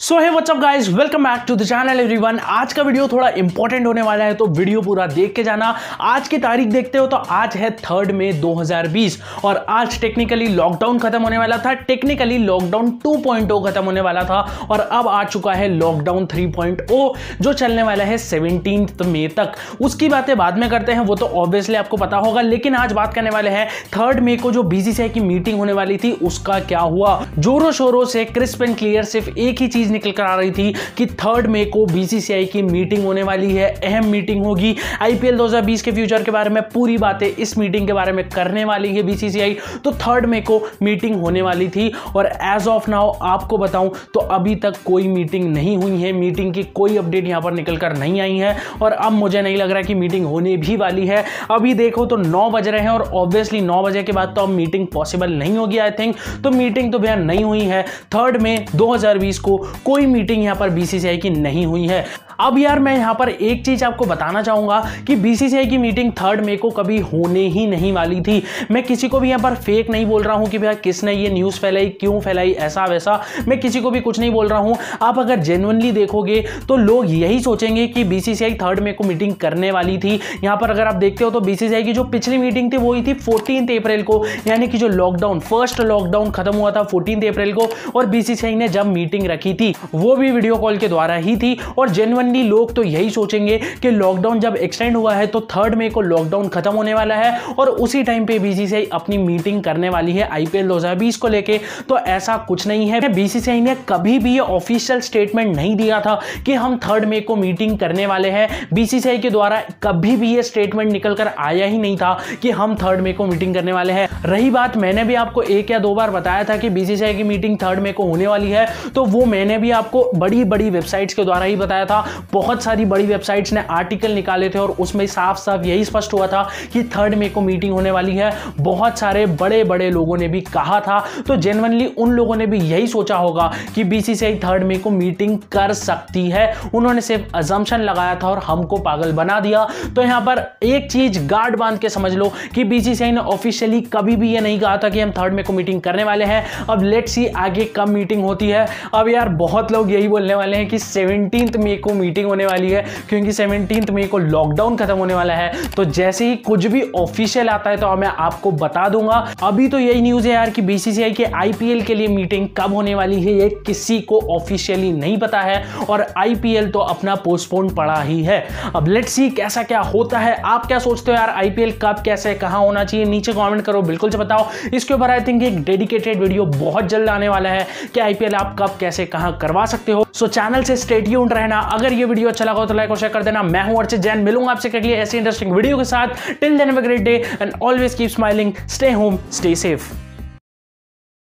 So hey what's up guys welcome back to the channel everyone आज का video थोड़ा important होने वाला है तो वीडियो पूरा देख के जाना। आज की तारीख देखते हो तो आज है थर्ड में 2020 और आज टेक्निकली लॉकडाउन खत्म होने वाला था। टेक्निकली लॉकडाउन 2.0 खत्म होने वाला था, और अब आ चुका है लॉकडाउन 3.0 जो चलने वाला है सेवनटीन मे तक। उसकी बातें बाद में करते हैं, वो तो ऑब्वियसली आपको पता होगा, लेकिन आज बात करने वाले हैं थर्ड मे को जो बीसीसीआई की मीटिंग होने वाली थी, उसका क्या हुआ? जोरों शोरों से क्रिस्प एंड क्लियर सिर्फ़ एक ही चीज़ निकल कर आ रही थी कि थर्ड मे को बीसीसीआई की मीटिंग होने वाली है, अहम मीटिंग होगी। आईपीएल 2020 के फ्यूचर के बारे में पूरी बातें इस मीटिंग के बारे में करने वाली है बीसीसीआई तो थर्ड मे को मीटिंग होने वाली थी और एज ऑफ़ नाउ आपको बताऊँ तो अभी तक कोई मीटिंग नहीं हुई है। मीटिंग की कोई अपडेट यहाँ पर निकल कर नहीं आई है और अब मुझे नहीं लग रहा कि मीटिंग होने भी वाली है। अभी देखो तो नौ बज रहे हैं और ऑब्वियसली नौ बजे के बाद तो अब मीटिंग पॉसिबल नहीं होगी आई थिंक तो मीटिंग तो भैया नहीं हुई है। थर्ड में 2020 को कोई मीटिंग यहाँ पर बीसीसीआई की नहीं हुई है। अब यार मैं यहाँ पर एक चीज़ आपको बताना चाहूँगा कि बीसीसीआई की मीटिंग थर्ड मे को कभी होने ही नहीं वाली थी। मैं किसी को भी यहाँ पर फेक नहीं बोल रहा हूँ कि भैया किसने ये न्यूज़ फैलाई, क्यों फैलाई, ऐसा वैसा। मैं किसी को भी कुछ नहीं बोल रहा हूँ। आप अगर जेनुअनली देखोगे तो लोग यही सोचेंगे कि बीसीसीआई थर्ड मे को मीटिंग करने वाली थी। यहाँ पर अगर आप देखते हो तो बीसीसीआई की जो पिछली मीटिंग थी, वो हुई थी फोर्टीन अप्रैल को। यानी कि जो लॉकडाउन फ़र्स्ट लॉकडाउन खत्म हुआ था फोर्टीन अप्रैल को और बीसीसीआई ने जब मीटिंग रखी थी वो भी वीडियो कॉल के द्वारा ही थी और जेनुअनली लोग तो यही सोचेंगे कि लॉकडाउन जब एक्सटेंड हुआ है तो थर्ड मे को लॉकडाउन खत्म होने वाला है और उसी टाइम पे बीसीसीआई अपनी मीटिंग करने वाली है आईपीएल 2020 को लेके। तो ऐसा कुछ नहीं है। बीसीसीआई ने कभी भी ऑफिशियल स्टेटमेंट नहीं दिया था कि हम थर्ड मे को मीटिंग करने वाले हैं। बीसीसीआई के द्वारा कभी भी ये स्टेटमेंट निकल कर आया ही नहीं था कि हम थर्ड मे को मीटिंग करने वाले हैं। रही बात मैंने भी आपको एक या दो बार बताया था कि बीसीसीआई की मीटिंग थर्ड मे को होने वाली है तो वो मैंने भी आपको बड़ी बड़ी वेबसाइट्स के द्वारा ही बताया था। बहुत सारी बड़ी वेबसाइट्स ने आर्टिकल निकाले थे और उसमें साफ़ साफ़ यही स्पष्ट हुआ था कि थर्ड मे को मीटिंग होने वाली है। बहुत सारे बड़े बड़े लोगों ने भी कहा था। तो जेनवनली उन लोगों ने भी यही सोचा होगा कि बीसीसीआई थर्ड मे को मीटिंग कर सकती है। उन्होंने सिर्फ़ अजम्पन लगाया था और हमको पागल बना दिया। तो यहाँ पर एक चीज़ गार्ड बाँध के समझ लो कि बीसीसीआई ने ऑफिशियली कभी भी ये नहीं कहा था कि हम थर्ड मे को मीटिंग करने वाले हैं। अब लेट सी आगे कब मीटिंग होती है। अब यार बहुत लोग यही बोलने वाले हैं कि सेवनटीन मे को मीटिंग होने वाली है, क्योंकि सेवनटीन मे को लॉकडाउन खत्म होने वाला है। तो जैसे ही कुछ भी ऑफिशियल आता है तो मैं आपको बता दूँगा। अभी तो यही न्यूज़ है यार कि बीसीसीआई के आईपीएल के लिए मीटिंग कब होने वाली है, ये किसी को ऑफिशियली नहीं पता है, और आईपीएल तो अपना पोस्टपोन पड़ा ही है। अब लेट सी कैसा क्या होता है। आप क्या सोचते हो यार आईपीएल कब, कैसे, कहाँ होना चाहिए? नीचे कमेंट करो, बिल्कुल से बताओ। इसके ऊपर आई थिंक एक डेडिकेटेड वीडियो बहुत जल्द आने वाला है कि आईपीएल आप कब, कैसे, कहाँ करवा सकते हो। सो चैनल से स्टेट्यून रहना। अगर ये वीडियो अच्छा लगा तो लाइक और शेयर कर देना। मैं हूँ अर्चित जैन। मिलूँगा आपसे अगली ऐसी इंटरेस्टिंग वीडियो के साथ। Till then great day and always keep smiling stay home stay safe